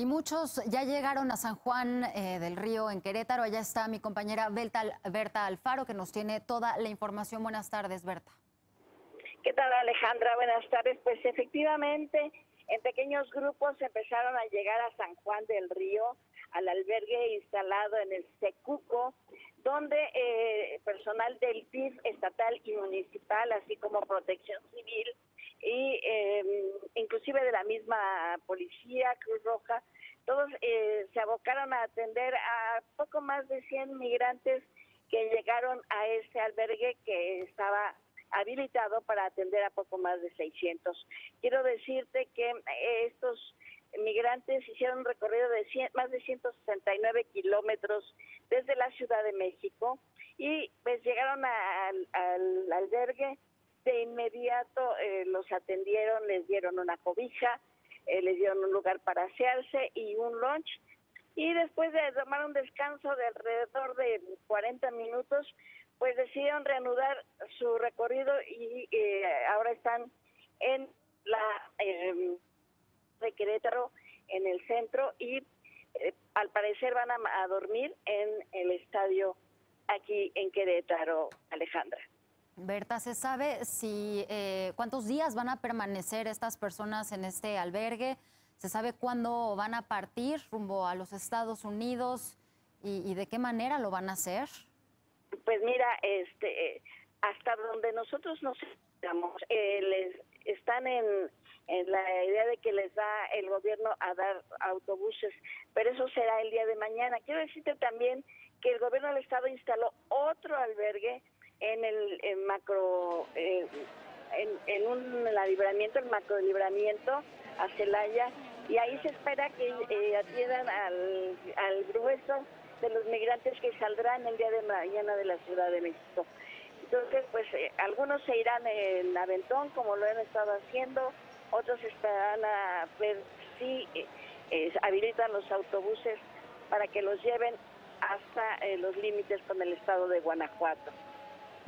Y muchos ya llegaron a San Juan eh, del Río en Querétaro. Allá está mi compañera Berta, Alfaro que nos tiene toda la información. Buenas tardes, Berta. ¿Qué tal, Alejandra? Buenas tardes. Pues efectivamente, en pequeños grupos empezaron a llegar a San Juan del Río, al albergue instalado en el Secuco, donde eh, personal del PIB estatal y municipal, así como protección civil, y eh, inclusive de la misma policía, Cruz Roja, todos eh, se abocaron a atender a poco más de 100 migrantes que llegaron a este albergue que estaba habilitado para atender a poco más de 600. Quiero decirte que estos migrantes hicieron un recorrido de más de 169 kilómetros desde la Ciudad de México y pues llegaron al albergue de inmediato eh, los atendieron, les dieron una cobija, eh, les dieron un lugar para asearse y un lunch. Y después de tomar un descanso de alrededor de 40 minutos, pues decidieron reanudar su recorrido y eh, ahora están en la em, de Querétaro, en el centro, y al parecer van a dormir en el estadio aquí en Querétaro, Alejandra. Berta, ¿se sabe si eh, cuántos días van a permanecer estas personas en este albergue? ¿Se sabe cuándo van a partir rumbo a los Estados Unidos y, de qué manera lo van a hacer? Pues mira, este, hasta donde nosotros nos estamos, eh, les están en, en la idea de que les da el gobierno a dar autobuses, pero eso será el día de mañana. Quiero decirte también que el gobierno del estado instaló otro albergue en el macro, eh, en, un libramiento, el macro libramiento a Celaya, y ahí se espera que eh, atiendan al, grueso de los migrantes que saldrán el día de mañana de la Ciudad de México. Entonces, pues eh, algunos se irán en Aventón, como lo han estado haciendo, otros esperarán a ver si habilitan los autobuses para que los lleven hasta los límites con el estado de Guanajuato.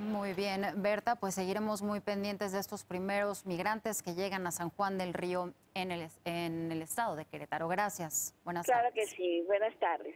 Muy bien, Berta, pues seguiremos muy pendientes de estos primeros migrantes que llegan a San Juan del Río en el, en el estado de Querétaro. Gracias. Buenas tardes. Claro que sí. Buenas tardes.